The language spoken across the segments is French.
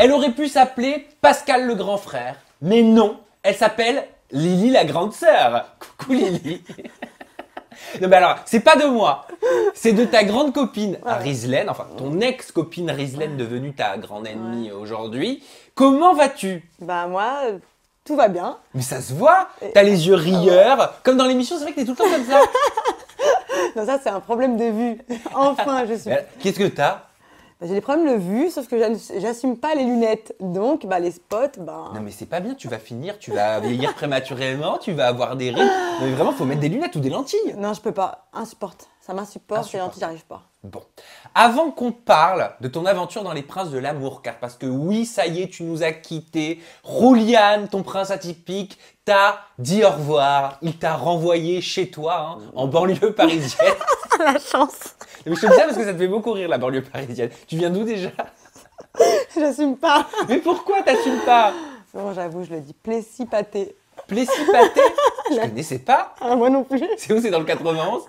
Elle aurait pu s'appeler Pascal le grand frère, mais non, elle s'appelle Lily la grande sœur. Coucou Lily. non mais alors, c'est pas de moi, c'est de ta grande copine Rizlen, enfin ton ex-copine Rizlen devenue ta grande ennemie aujourd'hui. Comment vas-tu? Bah moi, tout va bien. Mais ça se voit, t'as les yeux rieurs, comme dans l'émission, c'est vrai que t'es tout le temps comme ça. Non, ça c'est un problème de vue. enfin, je suis. Mais Qu'est-ce que t'as? Bah, J'ai des problèmes de vue, sauf que j'ass- j'assume pas les lunettes. Donc, bah, les spots, bah. Non mais c'est pas bien, tu vas finir, tu vas vieillir prématurément, tu vas avoir des rides. Non mais vraiment, faut mettre des lunettes ou des lentilles. Non, je peux pas. Insupporte. Ça m'insupporte, Insupporte. gentil, j'arrive pas. Bon. Avant qu'on parle de ton aventure dans les princes de l'amour, car parce que oui, ça y est, tu nous as quittés. Rouliane, ton prince atypique, t'a dit au revoir. Il t'a renvoyé chez toi, hein, en banlieue parisienne. La chance. Mais je te dis ça parce que ça te fait beaucoup rire, la banlieue parisienne. Tu viens d'où déjà? J'assume pas. Mais pourquoi t'assumes pas? Bon, j'avoue, je le dis. Plessis pâté. Plessis-pâté Je connaissais pas. Ah, moi non plus. C'est où? C'est dans le 91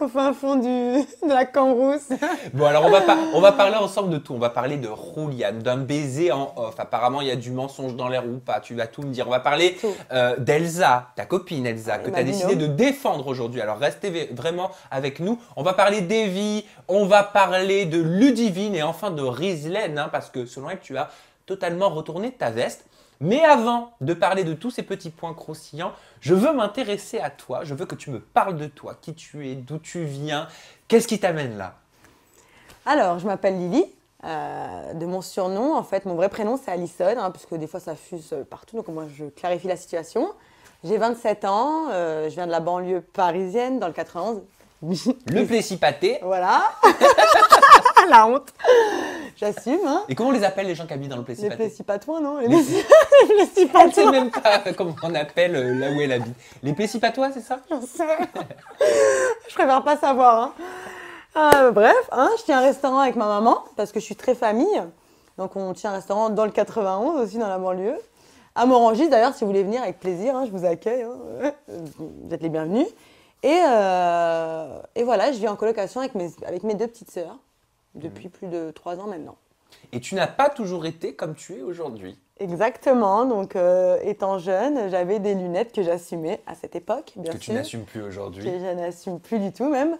Au fin fond du... de la cambrousse. Bon, alors on va, pas, on va parler ensemble de tout. On va parler de Rouliane, d'un baiser en off. Apparemment, il y a du mensonge dans l'air ou pas. Tu vas tout me dire. On va parler euh, d'Elsa, ta copine Elsa, que ma tu as décidé de défendre aujourd'hui. Alors restez vraiment avec nous. On va parler d'Evie, on va parler de Ludivine et enfin de Rizlen, hein, parce que selon elle, tu as totalement retourné ta veste. Mais avant de parler de tous ces petits points croustillants, je veux m'intéresser à toi. Je veux que tu me parles de toi, qui tu es, d'où tu viens, qu'est-ce qui t'amène là? Alors, je m'appelle Lily. euh, de mon surnom, en fait, mon vrai prénom c'est Alison, hein, parce que des fois ça fuse euh, partout, donc moi je clarifie la situation. J'ai 27 ans, euh, je viens de la banlieue parisienne, dans le 91. Le plessis-pâté. Voilà, la honte. J'assume, hein. Et comment on les appelle les gens qui habitent dans le Les plessis-pâté plessis-patois, non Les Les- plessis- les Elle sait plessis-patois. même pas comment on appelle euh, là où elle habite. Les plessis-patois, c'est ça? J'en sais. je préfère pas savoir. Hein. Euh, bref, hein, je tiens un restaurant avec ma maman parce que je suis très famille. Donc on tient un restaurant dans le 91 aussi dans la banlieue. À Morangis d'ailleurs, si vous voulez venir avec plaisir, hein, je vous accueille. hein. Vous êtes les bienvenus. Et, euh, et voilà, je vis en colocation avec mes, avec mes deux petites sœurs depuis plus de trois ans maintenant. Et tu n'as pas toujours été comme tu es aujourd'hui. Exactement. Donc euh, étant jeune, j'avais des lunettes que j'assumais à cette époque, bien Que tu sûr. n'assumes plus aujourd'hui. que je n'assume plus du tout même.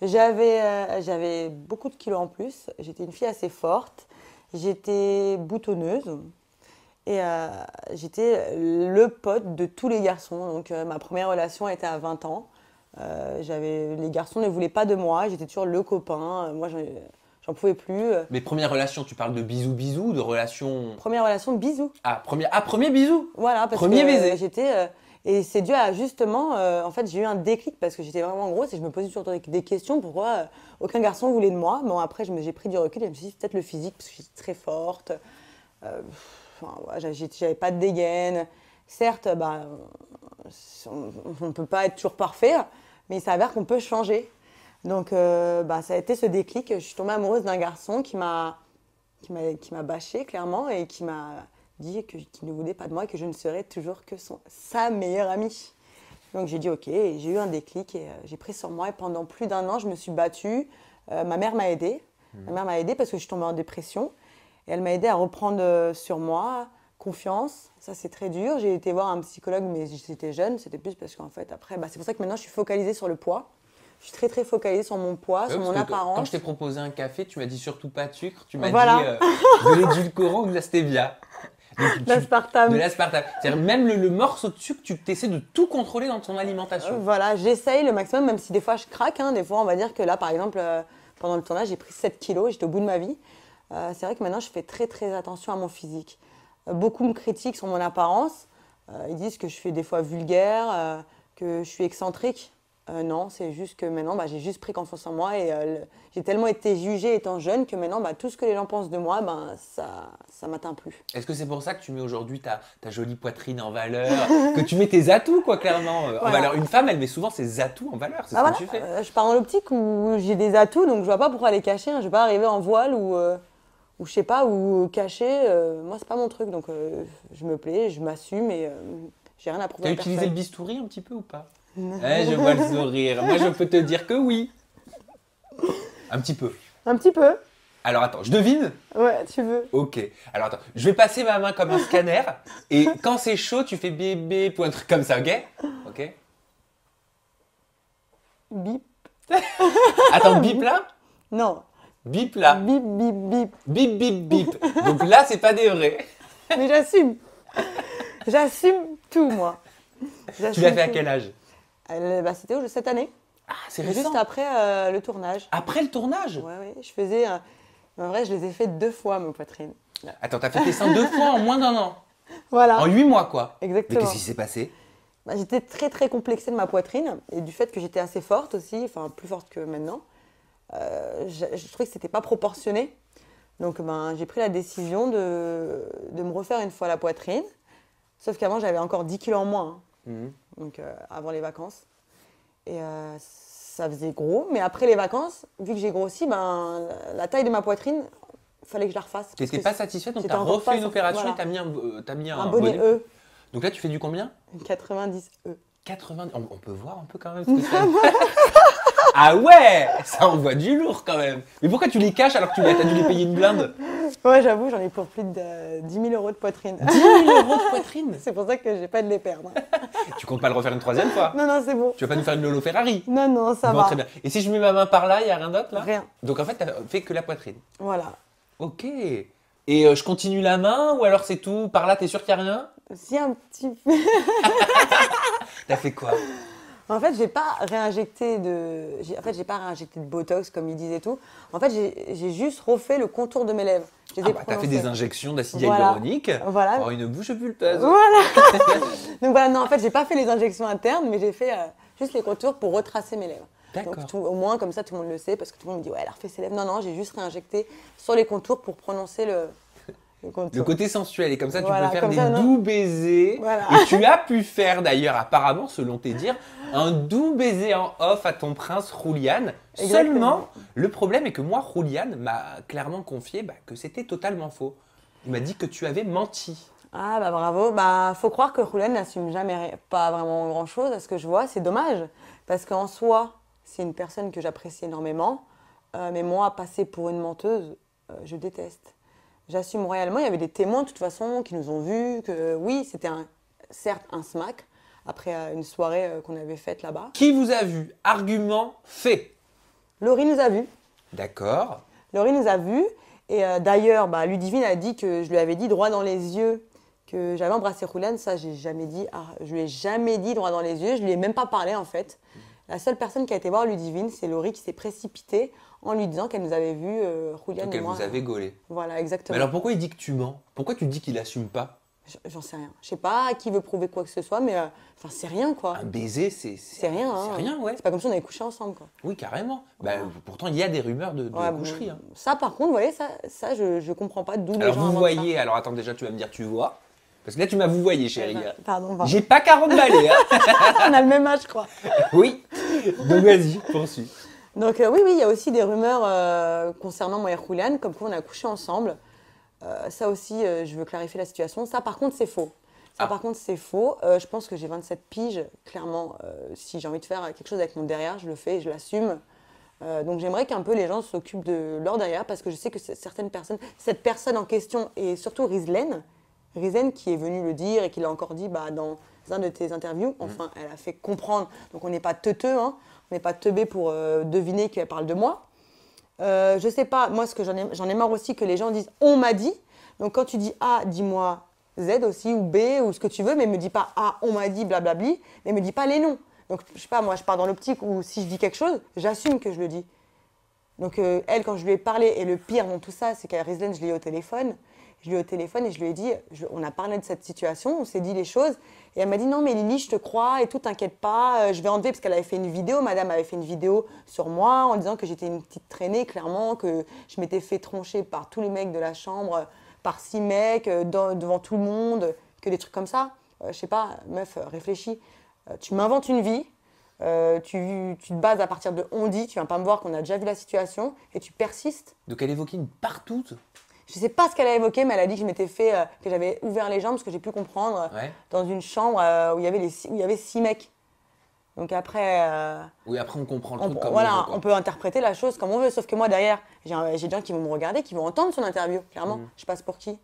J'avais euh, j'avais beaucoup de kilos en plus. J'étais une fille assez forte. J'étais boutonneuse. Et euh, j'étais le pote de tous les garçons. Donc ma première relation était à 20 ans. J'avais les garçons ne voulaient pas de moi. J'étais toujours le copain. Moi, j'en- j'en pouvais plus. Euh, Mais première relation, tu parles de bisous bisous, de relation. Première relation, bisous. Ah, premier, ah, premier bisou Voilà, parce Premier que baiser. j'étais. euh, et c'est dû à justement, euh, en fait, j'ai eu un déclic parce que j'étais vraiment grosse et je me posais toujours des, questions pourquoi euh, aucun garçon voulait de moi. Bon, après, je me- j'ai pris du recul et je me suis dit, peut-être le physique parce que j'étais très forte. Euh, enfin, j'avais- j'avais pas de dégaine. Certes, bah, on ne peut pas être toujours parfait, mais il s'avère qu'on peut changer. Donc, euh, bah, ça a été ce déclic. Je suis tombée amoureuse d'un garçon qui m'a qui m'a qui m'a bâché clairement et qui m'a dit que qu'il ne voulait pas de moi et que je ne serais toujours que son, sa meilleure amie. Donc j'ai dit ok, et j'ai eu un déclic et euh, j'ai pris sur moi et pendant plus d'un an je me suis battue. Euh, ma mère m'a aidée. Ma mère m'a aidée parce que je suis tombée en dépression et elle m'a aidée à reprendre euh, sur moi confiance. Ça c'est très dur. J'ai été voir un psychologue mais j'étais jeune. C'était plus parce qu'en fait après, bah, c'est pour ça que maintenant je suis focalisée sur le poioi. Je suis très très focalisée sur mon poids, sur mon apparence. Quand je t'ai proposé un café, tu m'as dit surtout pas de sucre. Tu m'as Voilà. dit euh, de l'édulcorant ou de la stevia. Donc, tu- L'aspartame. de l'aspartame. C'est-à-dire même le, le morceau de sucre, tu essaies de tout contrôler dans ton alimentation. Voilà, j'essaye le maximum, même si des fois je craque. hein. Des fois, on va dire que là, par exemple, euh, pendant le tournage, j'ai pris 7 kilos, j'étais au bout de ma vie. Euh, c'est vrai que maintenant, je fais très très attention à mon physique. Euh, beaucoup me critiquent sur mon apparence. Euh, ils disent que je fais des fois vulgaire, euh, que je suis excentrique. Euh, non, c'est juste que maintenant, bah, j'ai juste pris confiance en moi et euh, le- j'ai tellement été jugée étant jeune que maintenant, bah, tout ce que les gens pensent de moi, ben, ça ça m'atteint plus. Est-ce que c'est pour ça que tu mets aujourd'hui ta, ta jolie poitrine en valeur Que tu mets tes atouts, quoi, clairement, euh, en valeur? Une femme, elle met souvent ses atouts en valeur, c'est Bah ce voilà, que tu fais. euh, je pars dans l'optique où j'ai des atouts, donc je vois pas pourquoi les cacher. hein. Je vais pas arriver en voile ou, ou je sais pas, ou cacher. moi, c'est pas mon truc, donc je me plais, je m'assume et j'ai rien à prouver T'as à utilisé le bistouri un petit peu ou pas? Eh, Je vois le sourire. Moi, je peux te dire que oui. Un petit peu. Un petit peu. Alors attends, je devine Ouais, tu veux. Ok. Alors attends, je vais passer ma main comme un scanner et quand c'est chaud, tu fais bébé ou un truc comme ça, ok? Ok. Bip. Attends, bip là? Non. Bip là Bip, bip, bip. Bip bip bip. Donc là, c'est pas des vrais. Mais j'assume. J'assume tout, moi. Tu l'as fait à quel âge? Bah, C'était où, cette année. Ah, c'est récent. Juste après euh, le tournage. Après le tournage? Ouais, ouais. Je faisais. euh, En vrai, je les ai fait deux fois, mes poitrines. Attends, t'as fait tes seins deux fois en moins d'un an? Voilà. En huit mois, quoi. Mais Exactement. qu'est-ce qui s'est passé? Bah, j'étais très très complexée de ma poitrine et du fait que j'étais assez forte aussi, enfin plus forte que maintenant. euh, je, je trouvais que c'était pas proportionné. Donc ben, j'ai pris la décision de, de me refaire une fois la poitrine. Sauf qu'avant j'avais encore 10 kilos en moins, hein, Mhm. Donc euh, avant les vacances. Et euh, ça faisait gros. Mais après les vacances, vu que j'ai grossi, ben, la, taille de ma poitrine, fallait que je la refasse. T'étais parce que pas satisfaite, donc t'as encore refait une opération voilà. et t'as mis, un, euh, t'as mis un, un bonnet E, Donc là, tu fais du combien? 90 E. 80. On, on peut voir un peu quand même ce que Ah ouais Ça envoie du lourd quand même. Mais pourquoi tu les caches alors que tu as dû les payer une blinde? Ouais, j'avoue, j'en ai pour plus de 10 000 euros de poitrine. 10 000 euros de poitrine C'est pour ça que j'ai pas de les perdre. Tu comptes pas le refaire une troisième fois Non, non, c'est bon. Tu vas pas nous faire une Lolo Ferrari Non, non, ça Bon, va. très bien. Et si je mets ma main par là, il y a rien d'autre là Rien. Donc en fait, t'as fait que la poitrine. Voilà. Ok. Et euh, je continue la main ou alors c'est tout? Par là, t'es sûr qu'il y a rien? Si un petit peu. T'as fait quoi? En fait, j'ai pas réinjecté de. En fait, j'ai pas réinjecté de botox comme ils disaient et tout. En fait, j'ai juste refait le contour de mes lèvres. Ah bah, T'as fait des injections d'acide Voilà. hyaluronique. Voilà. Oh, une bouche pulpeuse. Voilà. Donc voilà, non, en fait, j'ai pas fait les injections internes, mais j'ai fait euh, juste les contours pour retracer mes lèvres. D'accord. Donc tout- au moins, comme ça, tout le monde le sait, parce que tout le monde me dit, ouais, elle a refait ses lèvres. Non, non, j'ai juste réinjecté sur les contours pour prononcer le, le côté sensuel, et comme ça tu Voilà, peux faire des ça, doux baisers. Voilà. Et tu as pu faire d'ailleurs, apparemment, selon tes dires, un doux baiser en off à ton prince Rouliane. Seulement, le problème est que moi, Rouliane m'a clairement confié bah, que c'était totalement faux. Il m'a dit que tu avais menti. Ah bah bravo, bah faut croire que Roulen n'assume jamais pas vraiment grand chose à ce que je vois, c'est dommage parce qu'en soi c'est une personne que j'apprécie énormément, euh, mais moi passer pour une menteuse, euh, je déteste. J'assume royalement, il y avait des témoins de toute façon qui nous ont vus, que oui c'était un, certes un smack après euh, une soirée euh, qu'on avait faite là-bas. Qui vous a vu? Argument fait. Laurie nous a vus, D'accord. Laurie nous a vus. Et euh, d'ailleurs, bah, Ludivine a dit que je lui avais dit droit dans les yeux que j'avais embrassé Roulane. Ça, j'ai jamais dit. Ah, je lui ai jamais dit droit dans les yeux. Je lui ai même pas parlé en fait. La seule personne qui a été voir Ludivine, c'est Laurie qui s'est précipitée en lui disant qu'elle nous avait vu euh, Rouliane Donc et elle moi. vous avait gaulé. Voilà, Mais exactement. alors pourquoi il dit que tu mens? Pourquoi tu dis qu'il assume pas? J'en sais rien. Je sais pas à qui veut prouver quoi que ce soit, mais euh, enfin c'est rien quoi. Un baiser, c'est. C'est rien. hein. C'est rien, ouais. C'est pas comme si on avait couché ensemble quoi. Oui, carrément. Bah, pourtant, il y a des rumeurs de, de Ouais, bon, coucherie. hein. Ça par contre, vous voyez, ça, ça je, je comprends pas d'où les Alors gens vous inventent voyez, alors attends, déjà tu vas me dire tu vois. Parce que là tu m'as vous voyé, ça. chérie. Pardon, pardon. J'ai pas 40 balais, hein on a le même âge, je crois. Oui. Donc vas-y, poursuis. Donc euh, oui, oui, il y a aussi des rumeurs euh, concernant moi et comme quoi on a couché ensemble. Euh, ça aussi, je veux clarifier la situation. Ça, par contre, c'est faux. Ça, Ah. par contre, c'est faux. Je pense que j'ai 27 piges. Clairement, si j'ai envie de faire quelque chose avec mon derrière, je le fais et je l'assume. Donc j'aimerais qu'un peu les gens s'occupent de leur derrière parce que je sais que certaines personnes, cette personne en question et surtout Rizlen, Rizlen qui est venue le dire et qui l'a encore dit bah, dans un de tes interviews, enfin elle a fait comprendre, donc on n'est pas teuteux, hein, n'est pas teubé pour euh, deviner qu'elle parle de moi. Euh, je sais pas, moi ce que j'en ai, ai marre aussi que les gens disent on m'a dit. Donc quand tu dis A, dis-moi Z aussi ou B ou ce que tu veux, mais me dis pas A, on m'a dit, blablabli, mais me dis pas les noms. Donc je sais pas, moi je pars dans l'optique où si je dis quelque chose, j'assume que je le dis. Donc euh, elle, quand je lui ai parlé, et le pire dans tout ça, c'est qu'à Rizlen, je l'ai eu au téléphone. Je l'ai eu au téléphone et je lui ai dit, on a parlé de cette situation, on s'est dit les choses. Et elle m'a dit, non mais Lily, je te crois et tout, t'inquiète pas, euh, je vais enlever, parce qu'elle avait fait une vidéo, madame avait fait une vidéo sur moi en disant que j'étais une petite traînée, clairement, que je m'étais fait troncher par tous les mecs de la chambre, par six mecs, euh, devant tout le monde, que des trucs comme ça. Euh, je sais pas, meuf, réfléchis. Tu m'inventes une vie, tu, tu te bases à partir de on dit, tu viens pas me voir qu'on a déjà vu la situation, et tu persistes. Donc elle évoquait une partout. Je sais pas ce qu'elle a évoqué, mais elle a dit que je m'étais fait, euh, que j'avais ouvert les jambes, ce que j'ai pu comprendre, euh, Ouais. dans une chambre euh, où il y avait les six, où il y avait six mecs. Donc après, euh, Oui, après on comprend le on, truc comme voilà, on veut, quoi. on peut interpréter la chose comme on veut. Sauf que moi, derrière, j'ai un- j'ai des gens qui vont me regarder, qui vont entendre son interview, clairement. Mm. Je passe pour qui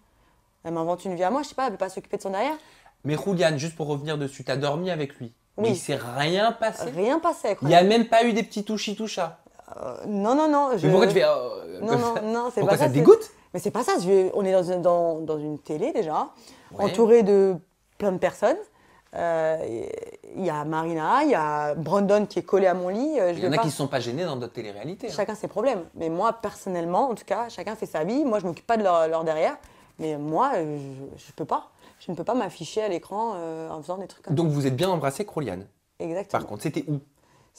Elle m'invente une vie à moi, je sais pas, elle peut pas s'occuper de son derrière. Mais Julian, juste pour revenir dessus, t'as dormi avec lui. Mais Oui. il s'est rien passé. Rien passé. Il n'y a même pas eu des petits touchis touchas. Euh, non, non, non. Je... Mais pourquoi tu fais. euh, Non, comme non, ça non, c'est Pourquoi pas ça ça. te c'est- dégoûte Mais c'est pas ça. On est dans une, dans, dans une télé déjà, Ouais. entouré de plein de personnes. Euh, Il y a Marina, il y a Brandon qui est collé à mon lit. euh, Je Il y en a pas- qui ne sont pas gênés dans d'autres téléréalités. hein. Chacun ses problèmes. Mais moi, personnellement, en tout cas, chacun fait sa vie. Moi, je m'occupe pas de leur, leur derrière. Mais moi, euh, je, je peux pas. Je ne peux pas m'afficher à l'écran euh, en faisant des trucs comme Donc vous êtes bien embrassé ça. Exactement. Par contre, c'était où?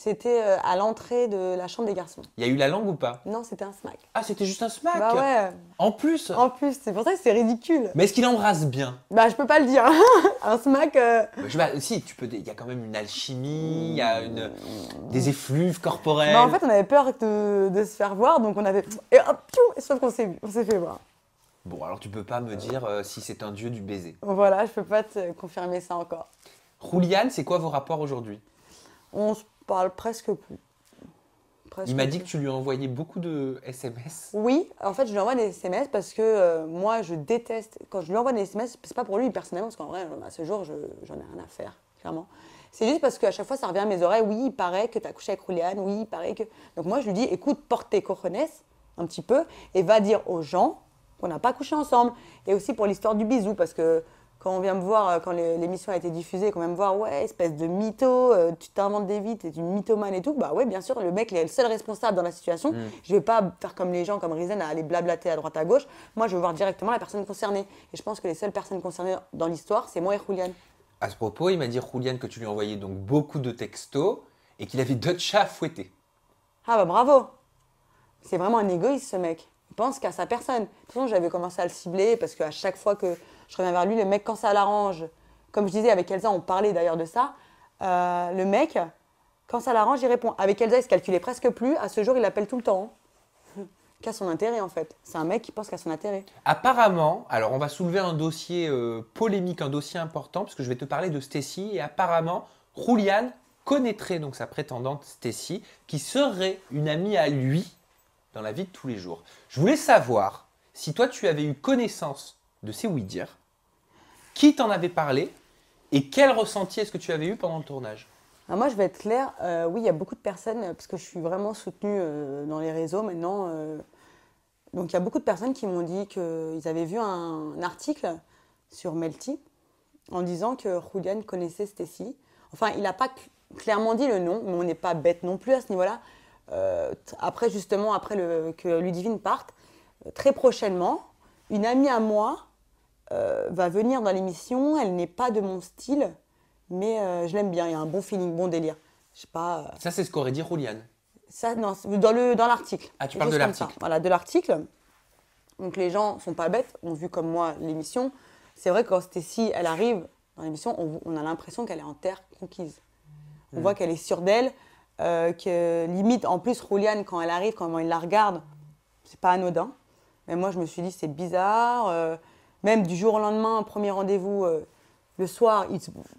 C'était euh, à l'entrée de la chambre des garçons. Il y a eu la langue ou pas? Non, c'était un smack. Ah, c'était juste un smack? Bah ouais. En plus? En plus, c'est pour ça que c'est ridicule. Mais est-ce qu'il embrasse bien? Bah, je peux pas le dire. un smack. euh, Je sais pas, si, tu peux. Il y a quand même une alchimie, il y a une, des effluves corporels. Bah, en fait, on avait peur de, de se faire voir, donc on avait. Et hop, tchou, sauf qu'on s'est fait voir. Bon, alors tu peux pas me dire euh, si c'est un dieu du baiser. Voilà, je peux pas te confirmer ça encore. Julian, c'est quoi vos rapports aujourd'hui? On se parle presque plus. Presque Il m'a dit que tu lui envoyé beaucoup de SMS. Oui, en fait, je lui envoie des SMS parce que euh, moi, je déteste. Quand je lui envoie des SMS, c'est pas pour lui personnellement, parce qu'en vrai, euh, à ce jour, je- j'en ai rien à faire, clairement. C'est juste parce qu'à chaque fois, ça revient à mes oreilles. Oui, il paraît que tu as couché avec Juliane. Oui, il paraît que. Donc moi, je lui dis écoute, porte tes cojones un petit peu et va dire aux gens qu'on n'a pas couché ensemble. Et aussi pour l'histoire du bisou, parce que quand on vient me voir, euh, quand l'émission a été diffusée, qu'on vient me voir, ouais, espèce de mytho, euh, tu t'inventes des vies, t'es une mythomane et tout, bah ouais, bien sûr, le mec, il est le seul responsable dans la situation. Je vais pas faire comme les gens, comme Rizen, à aller blablater à droite à gauche. Moi, je veux voir directement la personne concernée. Et je pense que les seules personnes concernées dans l'histoire, c'est moi et Juliane. À ce propos, il m'a dit, Julian, que tu lui envoyais donc beaucoup de textos et qu'il avait d'autres chats à fouetter. Ah bah bravo C'est vraiment un égoïste ce mec. Il pense qu'à sa personne. De toute façon, j'avais commencé à le cibler parce qu'à chaque fois que je reviens vers lui, le mec, quand ça l'arrange, comme je disais avec Elsa, on parlait d'ailleurs de ça, euh, le mec, quand ça l'arrange, il répond. Avec Elsa, il se calculait presque plus. À ce jour, il appelle tout le temps. hein. Qu'à son intérêt en fait. C'est un mec qui pense qu'à son intérêt. Apparemment, alors on va soulever un dossier euh, polémique, un dossier important, parce que je vais te parler de Stacy, et apparemment, Julian connaîtrait donc sa prétendante Stacy, qui serait une amie à lui dans la vie de tous les jours. Je voulais savoir si toi tu avais eu connaissance de ces oui-dire, qui t'en avait parlé, et quel ressenti est-ce que tu avais eu pendant le tournage? Alors moi, je vais être claire. euh, oui, il y a beaucoup de personnes, euh, parce que je suis vraiment soutenue euh, dans les réseaux maintenant. donc, il y a beaucoup de personnes qui m'ont dit qu'ils avaient vu un, article sur Melty en disant que Julian connaissait Stacy. Enfin, il n'a pas cl- clairement dit le nom, mais on n'est pas bête non plus à ce niveau-là. Après, justement, après le, que Ludivine parte, très prochainement, une amie à moi euh, va venir dans l'émission. Elle n'est pas de mon style, mais euh, je l'aime bien. Il y a un bon feeling, bon délire. Je sais pas. euh, Ça, c'est ce qu'aurait dit Julian. ça, non, c'est dans le dans l'article. Ah, tu parles de choses comme ça. l'article. Voilà, de l'article. Donc les gens sont pas bêtes, ont vu comme moi l'émission. C'est vrai que quand Stécie, elle arrive dans l'émission, on, on a l'impression qu'elle est en terre conquise. On Hmm. voit qu'elle est sûre d'elle, euh, que limite, en plus, Rouliane, quand elle arrive, comment il la regarde, c'est pas anodin. Mais moi, je me suis dit, c'est bizarre. euh, même du jour au lendemain, premier rendez-vous, euh, le soir,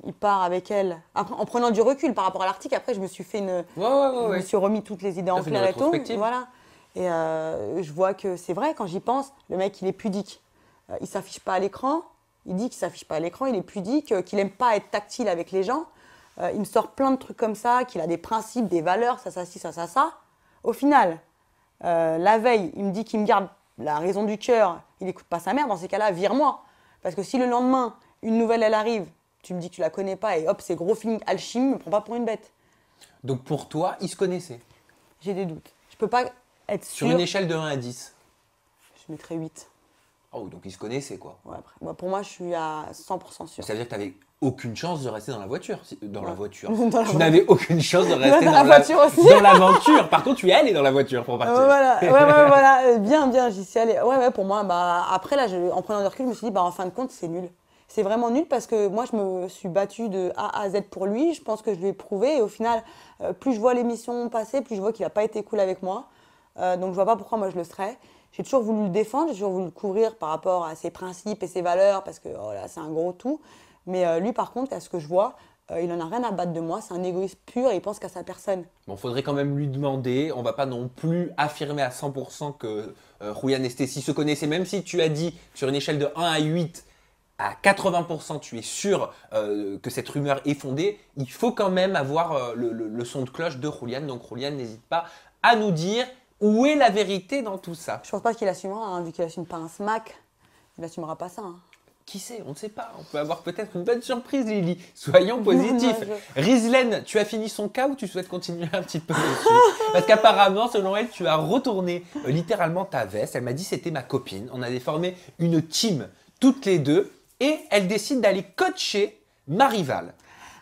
il, part avec elle. Après, en prenant du recul par rapport à l'article, après, je me suis fait une, Ouais, ouais, ouais. je me suis remis toutes les idées en clair et tout. Voilà. Et euh, je vois que c'est vrai, quand j'y pense, le mec, il est pudique. Euh, il s'affiche pas à l'écran. Il dit qu'il s'affiche pas à l'écran. Il est pudique, euh, qu'il aime pas être tactile avec les gens. Il me sort plein de trucs comme ça, qu'il a des principes, des valeurs, ça, ça, ci, ça, ça, ça. Au final, la veille, il me dit qu'il me garde la raison du cœur. Il écoute pas sa mère. Dans ces cas-là, vire-moi. Parce que si le lendemain, une nouvelle, elle arrive, tu me dis que tu la connais pas et hop, c'est gros feeling alchimie, me prends pas pour une bête. Donc pour toi, ils se connaissaient. J'ai des doutes. Je peux pas être Sur sûre. une échelle de 1 à 10. Je mettrais 8. Oh, donc ils se connaissaient, quoi. Ouais, après. Moi, pour moi, je suis à 100% sûre. Ça veut dire que tu n'avais aucune chance de rester dans la voiture. Dans la voiture. Dans tu n'avais aucune chance de rester Dans dans, la voiture aussi. Dans l'aventure. Par contre, tu es allé dans la voiture pour partir. voilà, ouais, ouais, voilà, Euh, bien, bien, j'y suis allée. Ouais, ouais, pour moi, bah, après, là, je- en prenant du recul, je me suis dit, bah, en fin de compte, c'est nul. C'est vraiment nul parce que moi, je me suis battue de A à Z pour lui. Je pense que je lui ai prouvé. Et au final, euh, plus je vois l'émission passer, plus je vois qu'il n'a pas été cool avec moi. Euh, donc, je vois pas pourquoi moi je le serais. J'ai toujours voulu le défendre, j'ai toujours voulu le couvrir par rapport à ses principes et ses valeurs parce que oh là, c'est un gros tout. Mais euh, lui, par contre, à ce que je vois, Euh, il en a rien à battre de moi, c'est un égoïste pur et il pense qu'à sa personne. Bon, faudrait quand même lui demander. On va pas non plus affirmer à 100% que euh, Rouyan et Stécie se connaissaient, même si tu as dit sur une échelle de 1 à 8, à 80% tu es sûr euh, que cette rumeur est fondée, il faut quand même avoir euh, le, le- le son de cloche de Rouliane. Donc Rouliane, n'hésite pas à nous dire où est la vérité dans tout ça. Je pense pas qu'il assumera, hein, vu qu'il assume pas un smack. Il assumera pas ça. hein. Qui sait, on ne sait pas. On peut avoir peut-être une bonne surprise, Lily. Soyons positifs. Rizlen, tu as fini son cas ou tu souhaites continuer un petit peu dessus Parce qu'apparemment, selon elle, tu as retourné euh, littéralement ta veste. Elle m'a dit c'était ma copine. On avait formé une team toutes les deux et elle décide d'aller coacher ma rivale.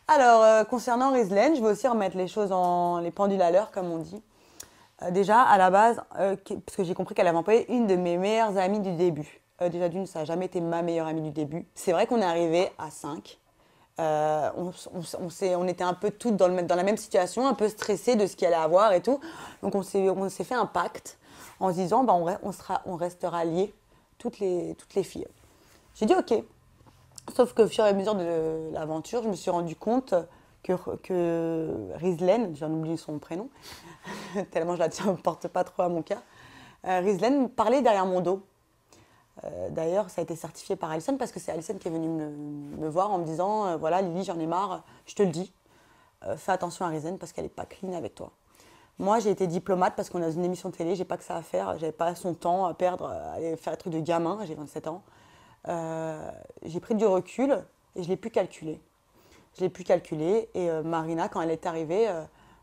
Alors, euh, concernant Rizlen, je vais aussi remettre les choses en les pendules à l'heure, comme on dit. Euh, déjà, à la base, euh, parce que j'ai compris qu'elle avait employé une de mes meilleures amies du début. Euh, déjà, d'une, ça n'a jamais été ma meilleure amie du début. C'est vrai qu'on est arrivé à 5. on, on- on on était un peu toutes dans, le, dans la même situation, un peu stressées de ce qu'il allait avoir et tout. Donc, on s'est fait un pacte en se disant, bah, on, sera, on restera liées, toutes les, toutes les filles. J'ai dit, OK. Sauf qu'au fur et à mesure de l'aventure, je me suis rendu compte que, que Rizlen, j'en oublie son prénom, tellement je la tiens, porte pas trop à mon cœur, euh, Rizlen parlait derrière mon dos. Euh, D'ailleurs, ça a été certifié par Alison parce que c'est Alison qui est venue me, voir en me disant euh, Voilà, Lily, j'en ai marre, je te le dis, euh, fais attention à Rizlen parce qu'elle n'est pas clean avec toi. Moi, j'ai été diplomate parce qu'on dans une émission de télé, j'ai pas que ça à faire, j'avais pas son temps à perdre, à faire des trucs de gamin, j'ai 27 ans. J'ai pris du recul et je l'ai pu calculer. Je l'ai pu calculer et Marina, quand elle est arrivée,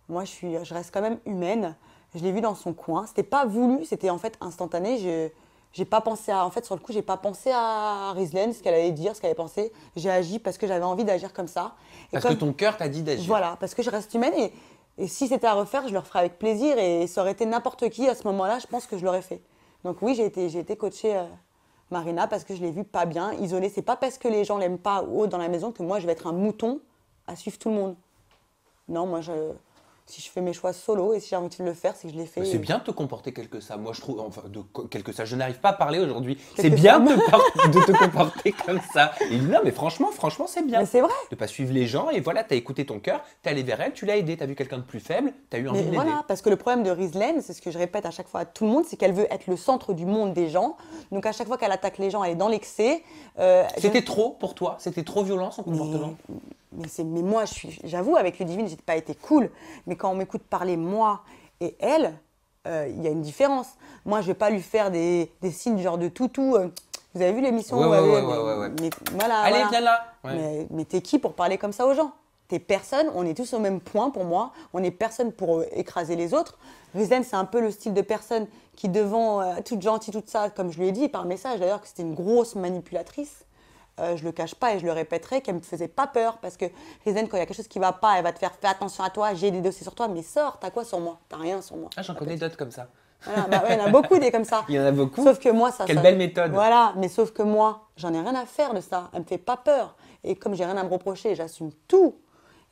moi, je, suis, je reste quand même humaine. Je l'ai vue dans son coin. C'était pas voulu, c'était en fait instantané. J'ai pas pensé à, en fait, sur le coup, j'ai pas pensé à Rizlen, ce qu'elle allait dire, ce qu'elle allait penser. J'ai agi parce que j'avais envie d'agir comme ça. Et Parce comme- que ton cœur t'a dit d'agir. voilà, parce que je reste humaine et, et si c'était à refaire, je le referais avec plaisir et ça aurait été n'importe qui à ce moment-là, je pense que je l'aurais fait. Donc oui, j'ai été, j'ai été coachée euh, Marina parce que je l'ai vue pas bien, isolée. C'est pas parce que les gens l'aiment pas ou dans la maison que moi je vais être un mouton à suivre tout le monde. Non, moi je, si je fais mes choix solo et si j'ai envie de le faire, c'est que je l'ai fait. C'est bien de te comporter quel que ça. Moi, je trouve, enfin, de co- quel que ça. Je n'arrive pas à parler aujourd'hui. C'est bien de te, de te comporter comme ça. Et non, mais franchement, franchement, c'est bien. C'est vrai. de pas suivre les gens et voilà, tu as écouté ton cœur, tu es allé vers elle, tu l'as aidé, tu as vu quelqu'un de plus faible, tu as eu envie Mais de voilà, parce que le problème de Rizlen, c'est ce que je répète à chaque fois à tout le monde, c'est qu'elle veut être le centre du monde des gens. Donc à chaque fois qu'elle attaque les gens, elle est dans l'excès. Euh, C'était trop pour toi? C'était trop violent son comportement? Mais, c'est- mais moi, je suis, j'avoue, avec Ludivine, j'ai pas été cool. Mais quand on m'écoute parler, moi et elle, euh, il y a une différence. Moi, je vais pas lui faire des, des signes genre de toutou. euh, vous avez vu l'émission Ouais, ouais, ouais, mais- ouais, ouais, ouais. mais voilà, Allez, voilà. viens là Ouais. Mais, mais t'es qui pour parler comme ça aux gens? T'es personne, on est tous au même point pour moi. On est personne pour euh, écraser les autres. Rizlen, c'est un peu le style de personne qui, devant euh, toute gentille, toute ça, comme je lui ai dit par message d'ailleurs, que c'était une grosse manipulatrice. Euh, je le cache pas et je le répéterai qu'elle me faisait pas peur parce que Rizlen, quand il y a quelque chose qui va pas, elle va te faire fais attention à toi, j'ai des dossiers sur toi, mais sors, t'as quoi sur moi? T'as rien sur moi. Ah, j'en connais d'autres comme ça. Voilà, bah ouais, il y en a beaucoup des comme ça. Il y en a beaucoup. Sauf que moi, ça. Quelle ça- belle méthode. Voilà, mais sauf que moi, j'en ai rien à faire de ça. Elle me fait pas peur. Et comme j'ai rien à me reprocher, j'assume tout.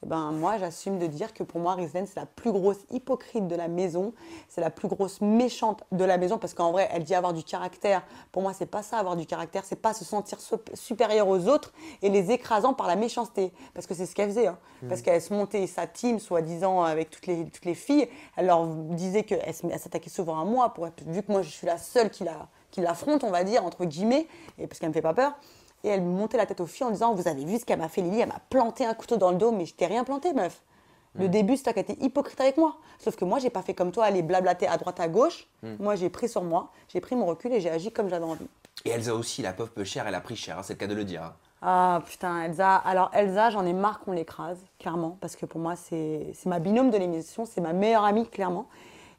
Eh ben moi, j'assume de dire que pour moi, Rizlen, c'est la plus grosse hypocrite de la maison. C'est la plus grosse méchante de la maison parce qu'en vrai, elle dit avoir du caractère. Pour moi, c'est pas ça, avoir du caractère. C'est pas se sentir sup- supérieur aux autres et les écrasant par la méchanceté. Parce que c'est ce qu'elle faisait. hein. Parce qu'elle se montait sa team, soi-disant, avec toutes les, toutes les filles. Elle leur disait qu'elle s'attaquait souvent à moi, pour, vu que moi, je suis la seule qui la- qui l'affronte, on va dire, entre guillemets, et parce qu'elle me fait pas peur. Et elle montait la tête aux filles en disant Vous avez vu ce qu'elle m'a fait, Lily Elle m'a planté un couteau dans le dos, mais je t'ai rien planté, meuf. Le début, c'est toi qui as été hypocrite avec moi. Sauf que moi, j'ai pas fait comme toi, aller blablater à droite, à gauche. Moi, j'ai pris sur moi, j'ai pris mon recul et j'ai agi comme j'avais envie. Et Elsa aussi, la pauvre peu chère, elle a pris cher, hein, c'est le cas de le dire. hein. Ah putain, Elsa. Alors, Elsa, j'en ai marre qu'on l'écrase, clairement, parce que pour moi, c'est c'est ma binôme de l'émission, c'est ma meilleure amie, clairement.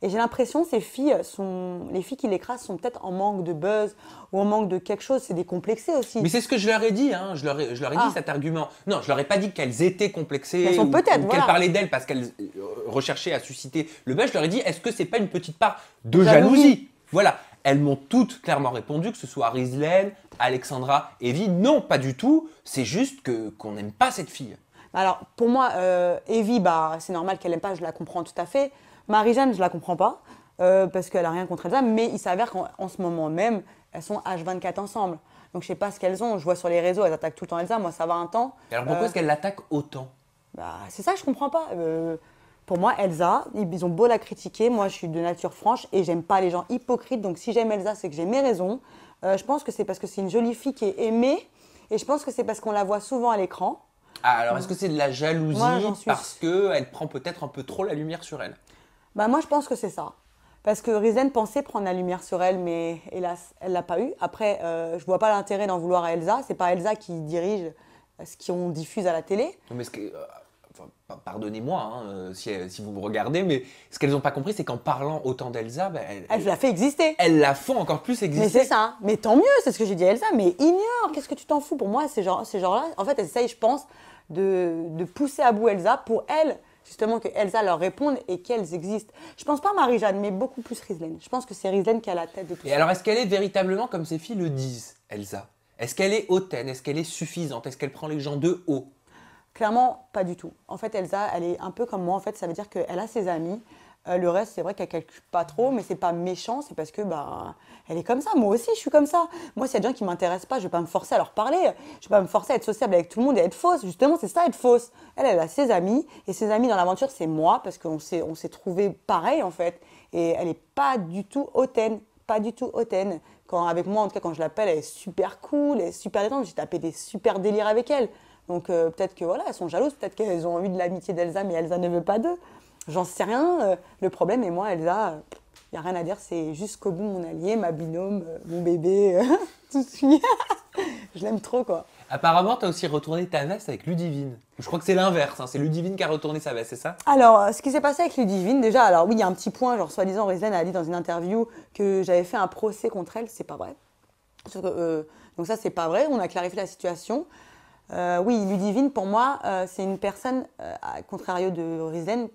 Et j'ai l'impression ces filles sont. Les filles qui l'écrasent sont peut-être en manque de buzz ou en manque de quelque chose, c'est décomplexé aussi. Mais c'est ce que je leur ai dit, hein. je leur ai, je leur ai Ah. dit cet argument. Non, je leur ai pas dit qu'elles étaient complexées Elles sont ou, peut-être, voilà. qu'elles parlaient d'elles parce qu'elles euh, recherchaient à susciter le buzz. Je leur ai dit, est-ce que c'est pas une petite part de Jalousie. jalousie? Voilà. Elles m'ont toutes clairement répondu, que ce soit Rizlen, Alexandra, Evie. Non, pas du tout. C'est juste que qu'on n'aime pas cette fille. Alors, pour moi, euh, Evie, bah, c'est normal qu'elle n'aime pas, je la comprends tout à fait. Marie-Jeanne, je la comprends pas, euh, parce qu'elle a rien contre Elsa, mais il s'avère qu'en en ce moment même, elles sont H24 ensemble. Donc, je sais pas ce qu'elles ont. Je vois sur les réseaux, elles attaquent tout le temps Elsa. Moi, ça va un temps. Et alors pourquoi Euh, est-ce qu'elle l'attaque autant? Bah, c'est ça que je comprends pas. Euh, pour moi, Elsa, ils ont beau la critiquer, moi je suis de nature franche et j'aime pas les gens hypocrites. Donc si j'aime Elsa, c'est que j'ai mes raisons. Euh, je pense que c'est parce que c'est une jolie fille qui est aimée et je pense que c'est parce qu'on la voit souvent à l'écran. Ah, alors est-ce que c'est de la jalousie Moi, suis- parce qu'elle prend peut-être un peu trop la lumière sur elle? Bah moi je pense que c'est ça. Parce que Rizen pensait prendre la lumière sur elle, mais hélas, elle l'a pas eu. Après, euh, je vois pas l'intérêt d'en vouloir à Elsa. C'est pas Elsa qui dirige ce qu'on diffuse à la télé. Non, mais ce que- euh, enfin, pardonnez-moi hein, euh, si, si vous me regardez, mais ce qu'elles n'ont pas compris, c'est qu'en parlant autant d'Elsa, ben, elles, Elle l'a fait exister. elles la font encore plus Mais exister. c'est ça. Mais tant mieux, c'est ce que j'ai dit à Elsa. Mais ignore, qu'est-ce que tu t'en fous? Pour moi, ces gens- ces gens-là, en fait, elles essayent, je pense, de, de pousser à bout Elsa pour elles, justement, que Elsa leur réponde et qu'elles existent. Je pense pas Marie-Jeanne, mais beaucoup plus Rislaine. Je pense que c'est Rislaine qui a la tête de tout Et ça. alors, est-ce qu'elle est véritablement comme ses filles le disent, Elsa? Est-ce qu'elle est hautaine? Est-ce qu'elle est suffisante? Est-ce qu'elle prend les gens de haut? Clairement, pas du tout. En fait, Elsa, elle est un peu comme moi. En fait, ça veut dire qu'elle a ses amis. Euh, le reste, c'est vrai qu'elle calcule pas trop, mais c'est pas méchant, c'est parce que bah, elle est comme ça. Moi aussi, je suis comme ça. Moi, s'il y a des gens qui m'intéressent pas, je vais pas me forcer à leur parler. Je vais pas me forcer à être sociable avec tout le monde et à être fausse. Justement, c'est ça, être fausse. Elle, elle a ses amis, et ses amis dans l'aventure, c'est moi, parce qu'on s'est, on s'est trouvé pareil, en fait. Et elle est pas du tout hautaine, pas du tout hautaine. Quand, avec moi, en tout cas, quand je l'appelle, elle est super cool, elle est super détente. J'ai tapé des super délires avec elle. Donc euh, peut-être que voilà, elles sont jalouses, peut-être qu'elles ont envie de l'amitié d'Elsa, mais Elsa ne veut pas d'eux. J'en sais rien. euh, le problème, et moi, Elsa, il n'y a rien à dire, c'est jusqu'au bout mon allié, ma binôme, euh, mon bébé, euh, tout de suite. je l'aime trop, quoi. Apparemment, tu as aussi retourné ta veste avec Ludivine. Je crois que c'est l'inverse, hein, c'est Ludivine qui a retourné sa veste, c'est ça? Alors, euh, ce qui s'est passé avec Ludivine, déjà, alors oui, il y a un petit point, genre, soi-disant, Rislaine a dit dans une interview que j'avais fait un procès contre elle, c'est pas vrai. Euh, donc ça, c'est pas vrai, on a clarifié la situation. Euh, oui, Ludivine, pour moi, euh, c'est une personne, euh, à contrario de Rislaine,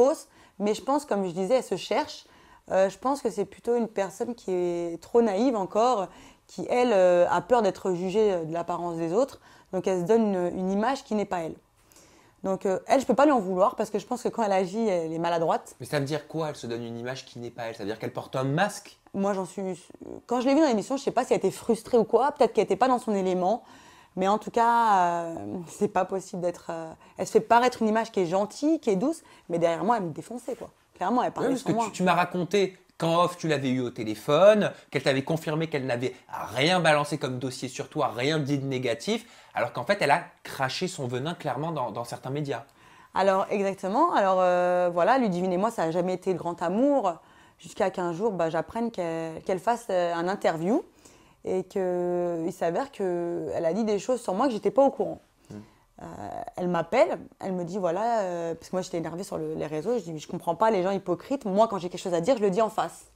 fausse, mais je pense, comme je disais, elle se cherche. Euh, je pense que c'est plutôt une personne qui est trop naïve encore, qui, elle, euh, a peur d'être jugée euh, de l'apparence des autres, donc elle se donne une, une image qui n'est pas elle. Donc euh, elle, je peux pas lui en vouloir parce que je pense que quand elle agit, elle est maladroite. Mais ça veut dire quoi Elle se donne une image qui n'est pas elle? Ça veut dire qu'elle porte un masque? Moi, j'en suis. Quand je l'ai vue dans l'émission, je sais pas si elle était frustrée ou quoi. Peut-être qu'elle était pas dans son élément. Mais en tout cas, euh, c'est pas possible d'être. euh, Elle se fait paraître une image qui est gentille, qui est douce, mais derrière moi, elle me défonçait quoi. Clairement, elle Oui, parlait parce sans que moi. tu, tu m'as raconté qu'en off, tu l'avais eu au téléphone, qu'elle t'avait confirmé qu'elle n'avait rien balancé comme dossier sur toi, rien dit de négatif, alors qu'en fait, elle a craché son venin clairement dans, dans certains médias. Alors, exactement. Alors, euh, voilà, Ludivine et moi, ça n'a jamais été le grand amour. Jusqu'à qu'un jour, bah, j'apprenne qu'elle fasse un interview et qu'il s'avère qu'elle a dit des choses sur moi que j'étais pas au courant. Euh, elle m'appelle, elle me dit voilà, euh, parce que moi j'étais énervée sur le- les réseaux, je dis je comprends pas les gens hypocrites, moi quand j'ai quelque chose à dire, je le dis en face.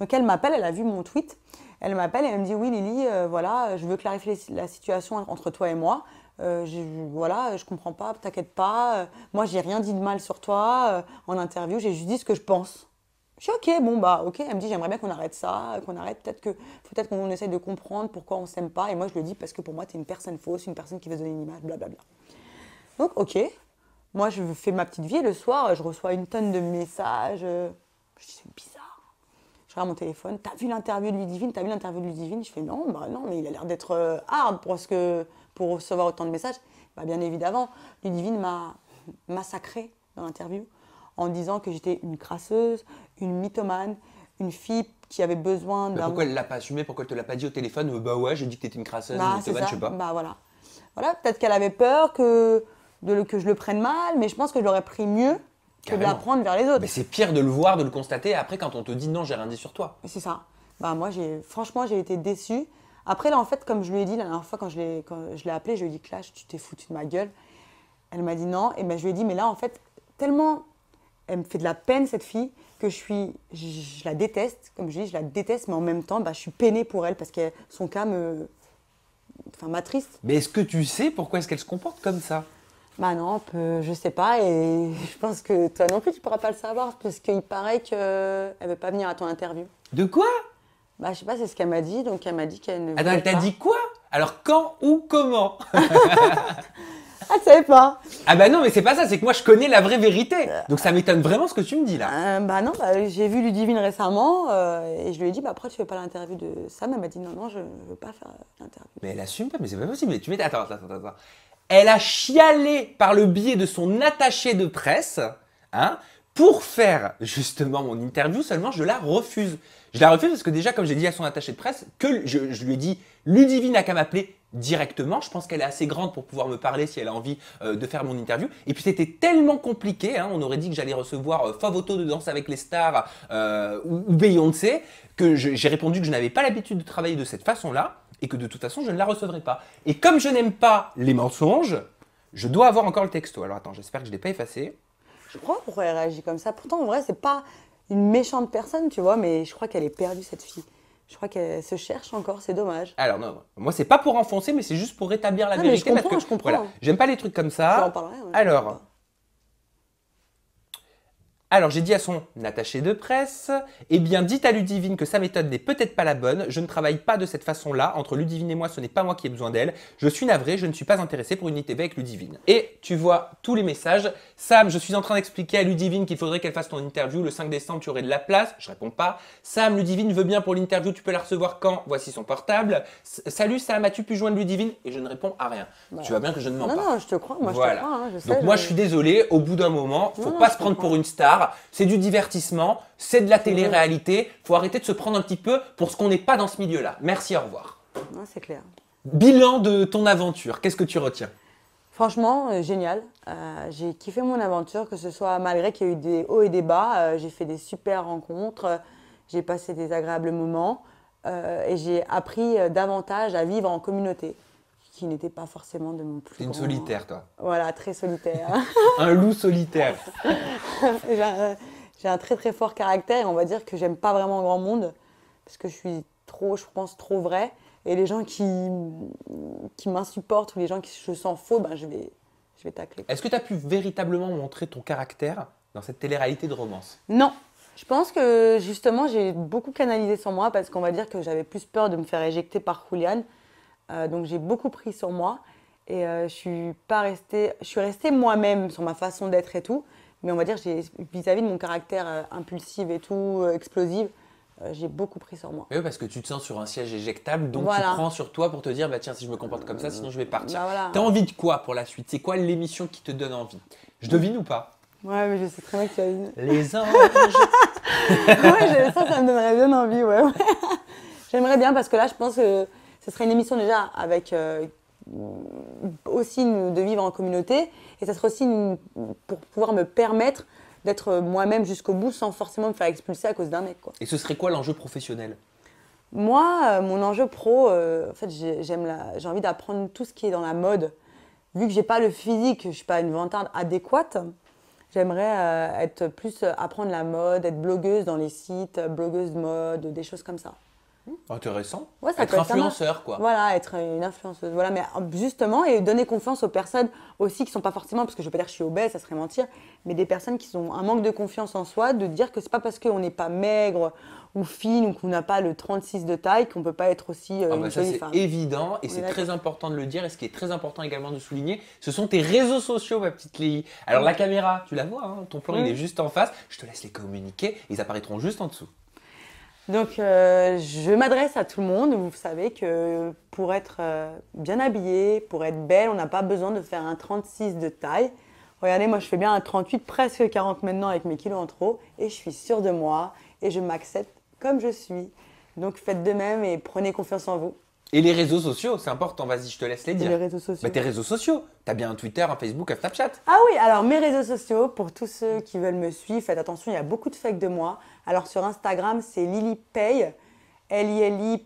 Donc elle m'appelle, elle a vu mon tweet, elle m'appelle et elle me dit oui Lily, euh, voilà, je veux clarifier la situation entre toi et moi. Euh, j'ai- voilà, je comprends pas, t'inquiète pas. euh, moi j'ai rien dit de mal sur toi en interview, j'ai juste dit ce que je pense. Je suis ok, bon bah ok. Elle me dit j'aimerais bien qu'on arrête ça, qu'on arrête peut-être que peut-être qu'on essaye de comprendre pourquoi on s'aime pas. Et moi je le dis parce que pour moi t'es une personne fausse, une personne qui veut donner une image, blablabla. Donc ok, moi je fais ma petite vie le soir je reçois une tonne de messages. euh, Je dis c'est bizarre. Je regarde mon téléphone, t'as vu l'interview de Ludivine, t'as vu l'interview de Ludivine? Je fais non, bah non, mais il a l'air d'être euh, hard pour, que, pour recevoir autant de messages. Bah, bien évidemment, Ludivine m'a massacré dans l'interview en disant que j'étais une crasseuse, une mythomane, une fille qui avait besoin d'un. pourquoi elle l'a pas assumé? Pourquoi elle te l'a pas dit au téléphone? Euh, Bah ouais, j'ai dit que t'étais une crasseuse, Bah, une c'est mythomane, ça. je sais pas. Bah voilà. Voilà, peut-être qu'elle avait peur que, de le, que je le prenne mal, mais je pense que je l'aurais pris mieux que de Carrément. l'apprendre vers les autres. Mais c'est pire de le voir, de le constater après quand on te dit non, j'ai rien dit sur toi. C'est ça. Bah moi, j'ai, franchement, j'ai été déçue. Après, là, en fait, comme je lui ai dit la dernière fois, quand je l'ai, quand je l'ai appelée, je lui ai dit, Clash, tu t'es foutu de ma gueule. Elle m'a dit non. Et ben, je lui ai dit, mais là, en fait, tellement elle me fait de la peine, cette fille, que je suis, je, je la déteste. Comme je dis, je la déteste, mais en même temps, bah, je suis peinée pour elle parce que son cas me, enfin, m'attriste. Mais est-ce que tu sais pourquoi est-ce qu'elle se comporte comme ça? Bah non, je sais pas, et je pense que toi non plus, tu pourras pas le savoir, parce qu'il paraît qu'elle ne veut pas venir à ton interview. De quoi? Bah je sais pas, c'est ce qu'elle m'a dit, donc elle m'a dit qu'elle ne Attends, voulait elle t'a dit quoi? Alors quand ou comment? Ah, tu savais pas Ah bah non, mais c'est pas ça, c'est que moi je connais la vraie vérité. Donc ça m'étonne vraiment ce que tu me dis là. Euh, Bah non, bah, j'ai vu Ludivine récemment, euh, et je lui ai dit, bah après tu fais pas l'interview de Sam, elle m'a dit, non, non, je veux pas faire l'interview. Mais elle assume pas, mais c'est pas possible. Mais tu mets... Attends, attends, attends, attends. Elle a chialé par le biais de son attaché de presse, hein, pour faire justement mon interview, seulement je la refuse. Je la refuse parce que déjà, comme j'ai dit à son attaché de presse, que je, je lui ai dit, Ludivine n'a qu'à m'appeler directement. Je pense qu'elle est assez grande pour pouvoir me parler si elle a envie euh, de faire mon interview. Et puis c'était tellement compliqué, hein, on aurait dit que j'allais recevoir euh, Favoto de Danse avec les stars euh, ou, Beyoncé, que j'ai répondu que je n'avais pas l'habitude de travailler de cette façon-là et que de toute façon je ne la recevrai pas. Et comme je n'aime pas les mensonges, je dois avoir encore le texto. Alors attends, j'espère que je ne l'ai pas effacé. Je crois pourquoi elle réagit comme ça. Pourtant, en vrai, c'est pas une méchante personne, tu vois, mais je crois qu'elle est perdue, cette fille. Je crois qu'elle se cherche encore, c'est dommage. Alors non, moi c'est pas pour enfoncer, mais c'est juste pour rétablir la Ah, mais vérité. je parce que, je comprends. Voilà, j'aime pas les trucs comme Je en ça. parlerai. ouais, je alors. Alors j'ai dit à son attaché de presse, eh bien dites à Ludivine que sa méthode n'est peut-être pas la bonne, je ne travaille pas de cette façon-là, entre Ludivine et moi ce n'est pas moi qui ai besoin d'elle, je suis navré, je ne suis pas intéressé pour une ITV avec Ludivine. Et tu vois tous les messages, Sam, je suis en train d'expliquer à Ludivine qu'il faudrait qu'elle fasse ton interview, le 5 décembre. Tu aurais de la place, je réponds pas, Sam, Ludivine veut bien pour l'interview, tu peux la recevoir quand? Voici son portable, salut Sam, as-tu pu joindre Ludivine? Et je ne réponds à rien. Tu vois bien que je ne mens Non, pas. non, je te crois, moi je te crois, hein, je sais. Donc moi je- suis désolé, au bout d'un moment, faut Non, pas se prendre comprends. pour une star, c'est du divertissement, c'est de la télé-réalité, faut arrêter de se prendre un petit peu pour ce qu'on n'est pas dans ce milieu-là. Merci, au revoir. Ouais, c'est clair. Bilan de ton aventure, qu'est-ce que tu retiens? Franchement, euh, génial. Euh, j'ai kiffé mon aventure, que ce soit malgré qu'il y a eu des hauts et des bas. euh, j'ai fait des super rencontres, j'ai passé des agréables moments et j'ai appris davantage à vivre en communauté, qui n'était pas forcément de mon plus T'es une grand- solitaire, toi. Voilà, très solitaire. Un loup solitaire. j'ai un, j'ai un très très fort caractère et on va dire que j'aime pas vraiment grand monde parce que je suis trop, je pense, trop vrai. Et les gens qui, qui m'insupportent ou les gens qui je sens faux, ben, je, vais, je vais tacler. Est-ce que tu as pu véritablement montrer ton caractère dans cette télé-réalité de romance? Non. Je pense que justement, j'ai beaucoup canalisé sur moi parce qu'on va dire que j'avais plus peur de me faire éjecter par Julian. Euh, donc j'ai beaucoup pris sur moi et euh, je suis pas restée, je suis restée moi-même sur ma façon d'être et tout. Mais on va dire, j'ai- vis-à-vis de mon caractère euh, impulsif et tout, euh, explosive, j'ai beaucoup pris sur moi. Oui, parce que tu te sens sur un siège éjectable, donc Voilà. tu prends sur toi pour te dire, bah tiens, si je me comporte comme ça, sinon je vais partir. Bah voilà. T'as envie de quoi pour la suite? C'est quoi l'émission qui te donne envie? Je devine ou pas? Ouais, mais je sais très bien que tu as une. Les anges ouais, ça me donnerait bien envie, ouais. ouais. J'aimerais bien parce que là, je pense que ce serait une émission déjà avec euh, aussi une- de vivre en communauté et ça serait aussi une- pour pouvoir me permettre d'être moi-même jusqu'au bout sans forcément me faire expulser à cause d'un mec, quoi. Et ce serait quoi l'enjeu professionnel? Moi, euh, mon enjeu pro, euh, en fait, j'ai j'aime la- j'ai envie d'apprendre tout ce qui est dans la mode. Vu que j'ai pas le physique, je suis pas une vantarde adéquate, j'aimerais être plus apprendre la mode, être blogueuse dans les sites, blogueuse de mode, des choses comme ça. Intéressant. Ouais, ça Être peut influenceur, quoi. Voilà, être une influenceuse. Voilà, mais euh, justement, et donner confiance aux personnes aussi qui sont pas forcément, parce que je veux pas dire que je suis obèse, ça serait mentir, mais des personnes qui ont un manque de confiance en soi, de dire que c'est pas parce qu'on n'est pas maigre ou fine ou qu'on n'a pas le 36 de taille qu'on peut pas être aussi euh, Ah bah jolie c'est évident et c'est est très important de le dire et ce qui est très important également de souligner, ce sont tes réseaux sociaux ma petite Léi. Alors la caméra, tu la vois, hein, ton plan il Oui. est juste en face, je te laisse les communiquer, ils apparaîtront juste en dessous. Donc, euh, je m'adresse à tout le monde. Vous savez que pour être euh, bien habillée, pour être belle, on n'a pas besoin de faire un 36 de taille. Regardez, moi, je fais bien un 38, presque 40 maintenant avec mes kilos en trop. Et je suis sûre de moi et je m'accepte comme je suis. Donc, faites de même et prenez confiance en vous. Et les réseaux sociaux, c'est important, vas-y, je te laisse les dire. les réseaux sociaux. Bah, tes réseaux sociaux, t'as bien un Twitter, un Facebook, un Snapchat. Ah oui, alors mes réseaux sociaux, pour tous ceux qui veulent me suivre, faites attention, il y a beaucoup de fakes de moi. Alors sur Instagram, c'est LilyPay, L-I-L-I-P-E-Y-Y.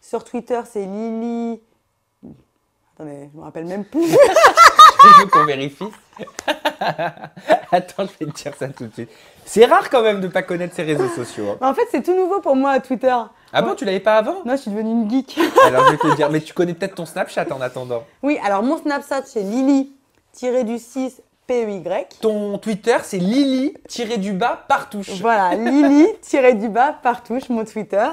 Sur Twitter, c'est Lily... Attendez, je me rappelle même plus. Je veux qu'on vérifie. Attends, je vais te dire ça tout de suite. C'est rare quand même de pas connaître ces réseaux sociaux. hein. En fait, c'est tout nouveau pour moi, Twitter. Ah bon, tu l'avais pas avant? Non, je suis devenue une geek. Alors je vais te dire, mais tu connais peut-être ton Snapchat en attendant. Oui, alors mon Snapchat, c'est Lily-du-6 PEY. Ton Twitter, c'est Lily tiré du bas par touche. Voilà, Lily-du-bas par touche, mon Twitter.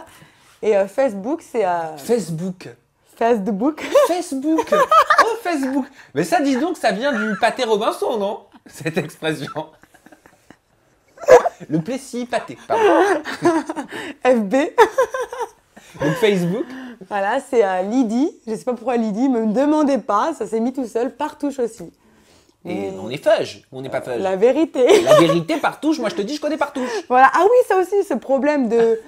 Et euh, Facebook, c'est euh, Facebook. Facebook. Facebook Oh, Facebook Mais ça, dis donc, ça vient du pâté Robinson, non? Cette expression. Le Plessis pâté, pardon. FB. Donc Facebook. Voilà, c'est à Lydie. Je sais pas pourquoi Lydie, me demandez pas, ça s'est mis tout seul, par touche aussi. Et on est fudge, on n'est pas fudge. La vérité. La vérité par touche, moi je te dis, je connais par touche. Voilà. Ah oui, ça aussi, ce problème de.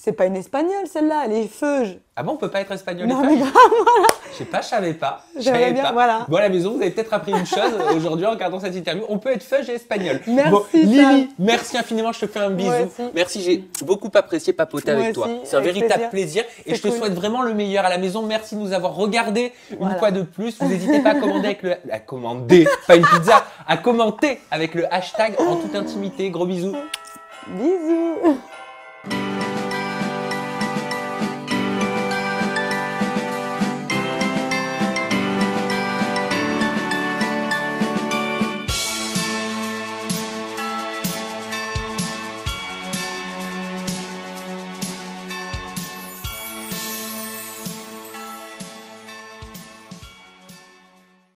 C'est pas une espagnole celle-là, elle est feuge. Ah bon, on peut pas être espagnol Non et mais grave. Je sais pas, je savais pas. Je J'aimerais savais bien, pas. voilà. Bon, à la maison, vous avez peut-être appris une chose aujourd'hui en regardant cette interview. On peut être fudge et espagnol. Merci, Bon. Lily, merci infiniment. Je te fais un bisou. Merci, j'ai beaucoup apprécié papoter Moi avec toi. C'est un véritable plaisir. Et je te cool. souhaite vraiment le meilleur à la maison. Merci de nous avoir regardé une Voilà. fois de plus. Vous n'hésitez pas à commander avec le, à commander, pas une pizza, à commenter avec le hashtag en toute intimité. Gros bisous. Bisous.